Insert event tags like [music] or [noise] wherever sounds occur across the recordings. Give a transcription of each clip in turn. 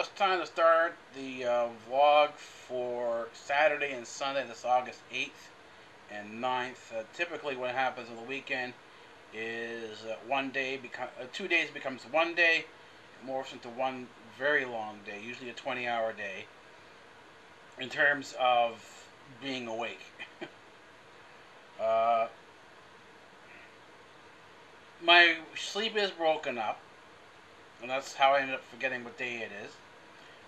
it's time to start the uh, vlog for Saturday and Sunday. This August 8th and 9th. Uh, typically, what happens on the weekend is uh, one day become uh, two days becomes one day, morphs into one very long day, usually a 20-hour day. In terms of being awake, [laughs] uh, my sleep is broken up and that's how I ended up forgetting what day it is.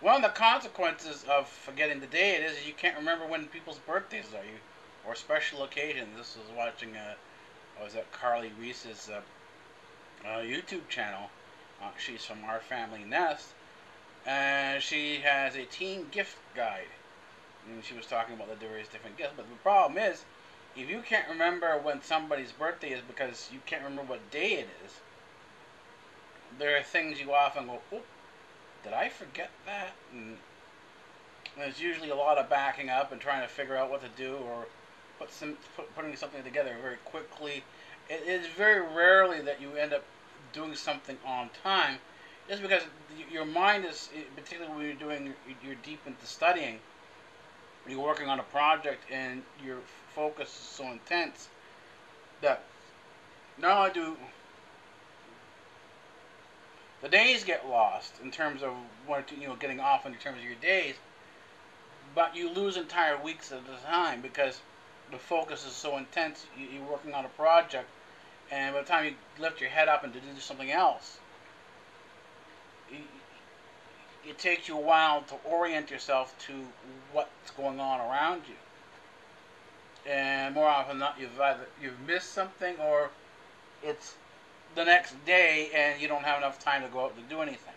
One of the consequences of forgetting the day it is, you can't remember when people's birthdays are, you or special occasions. This was watching a, I was at Karli Reese's uh, uh, YouTube channel. Uh, she's from Our Family Nest, and she has a teen gift guide. And she was talking about the various different gifts. But the problem is, if you can't remember when somebody's birthday is because you can't remember what day it is, there are things you often go, did I forget that? And there's usually a lot of backing up and trying to figure out what to do or put some put, putting something together very quickly. It is very rarely that you end up doing something on time, just because your mind is, eh, particularly when you're doing, you're deep into studying, you're working on a project and your focus is so intense that not only do the days get lost in terms of what you know getting off in terms of your days, but you lose entire weeks at a time because the focus is so intense. You're working on a project, and by the time you lift your head up and to do something else, it takes you a while to orient yourself to what's going on around you. And more often than not, you've either you've missed something or it's the next day and you don't have enough time to go out to do anything.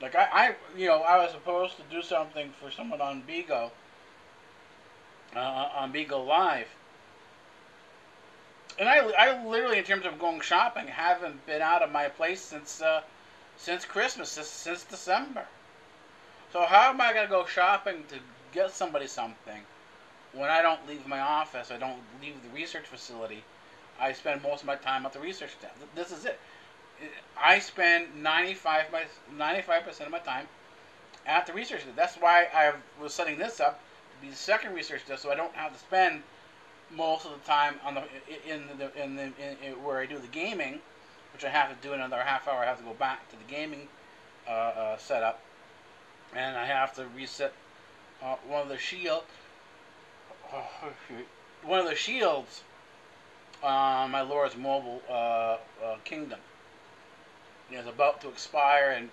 Like I, I you know, I was supposed to do something for someone on Bigo, uh, on Bigo Live, and I, I literally, in terms of going shopping, haven't been out of my place since, uh, since Christmas, since, since December. So how am I gonna go shopping to get somebody something when I don't leave my office? I don't leave the research facility I spend most of my time at the research desk. This is it. I spend 95 by 95% of my time at the research desk. That's why I was setting this up to be the second research desk, so I don't have to spend most of the time on the in the in the in, in, where I do the gaming, which I have to do in another half hour. I have to go back to the gaming uh, uh, setup, and I have to reset uh, one of the shield. Oh, one of the shields uh, my Lord's Mobile uh, uh, Kingdom. It's about to expire, and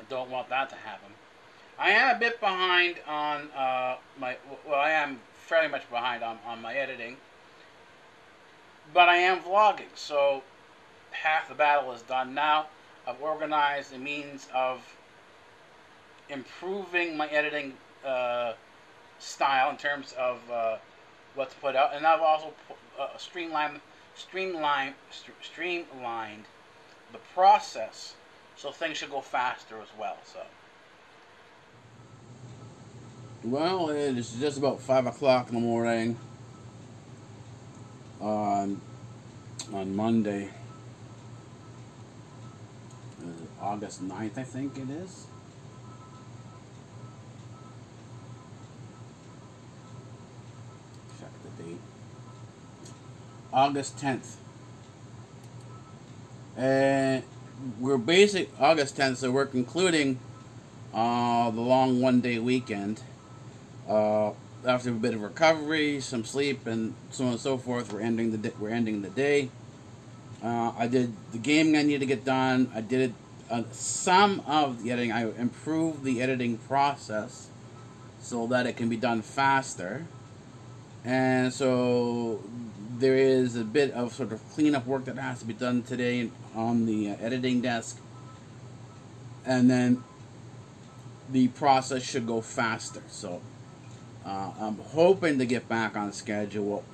I don't want that to happen. I am a bit behind on uh, my. Well, I am fairly much behind on, on my editing, but I am vlogging, so half the battle is done now. I've organized a means of improving my editing uh, style in terms of uh, what's put out, and I've also uh, streamlined, streamlined, st streamlined the process, so things should go faster as well. So. Well, it is just about five o'clock in the morning on on Monday, August 9th, I think it is. August 10th. And we're basic August 10th, so we're concluding uh, the long one day weekend. Uh, after a bit of recovery, some sleep, and so on and so forth, we're ending the day, we're ending the day. Uh, I did the gaming I needed to get done. I did uh, some of the editing. I improved the editing process so that it can be done faster. And so there is a bit of sort of cleanup work that has to be done today on the uh, editing desk. And then the process should go faster. So uh, I'm hoping to get back on schedule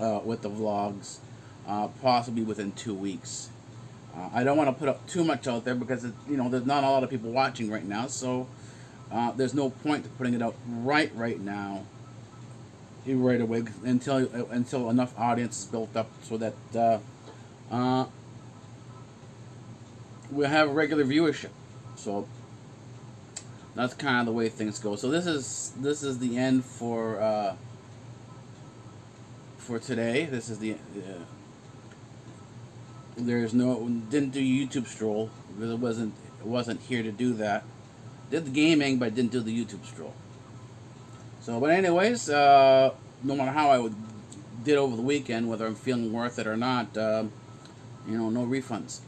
uh, with the vlogs, uh, possibly within two weeks. Uh, I don't want to put up too much out there because, it, you know, there's not a lot of people watching right now. So uh, there's no point to putting it out right right now right away until until enough audience is built up so that uh, uh, we'll have regular viewership. So that's kind of the way things go. So this is this is the end for uh, for today. This is the uh, there's no didn't do YouTube stroll because it wasn't it wasn't here to do that. Did the gaming, but didn't do the YouTube stroll. So, but anyways, uh, no matter how I would, did over the weekend, whether I'm feeling worth it or not, uh, you know, no refunds.